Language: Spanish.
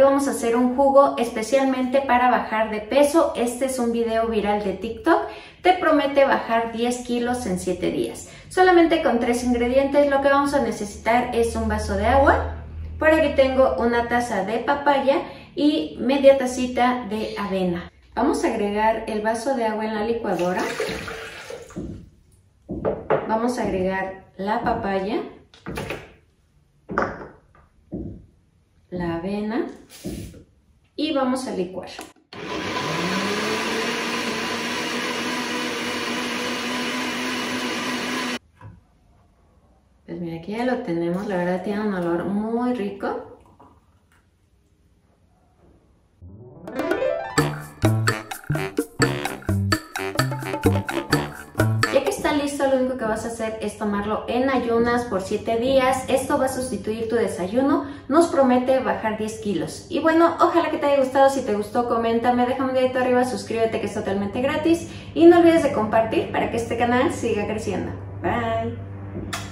vamos a hacer un jugo especialmente para bajar de peso. Este es un video viral de TikTok. Te promete bajar 10 kilos en 7 días. Solamente con tres ingredientes lo que vamos a necesitar es un vaso de agua. Por aquí tengo una taza de papaya y media tacita de avena. Vamos a agregar el vaso de agua en la licuadora. Vamos a agregar la papaya, la avena y vamos a licuar. Pues mira, aquí ya lo tenemos, la verdad tiene un olor muy rico. Lo único que vas a hacer es tomarlo en ayunas por 7 días. Esto va a sustituir tu desayuno. Nos promete bajar 10 kilos. Y bueno, ojalá que te haya gustado. Si te gustó, coméntame, déjame un dedito arriba, suscríbete que es totalmente gratis. Y no olvides de compartir para que este canal siga creciendo. Bye.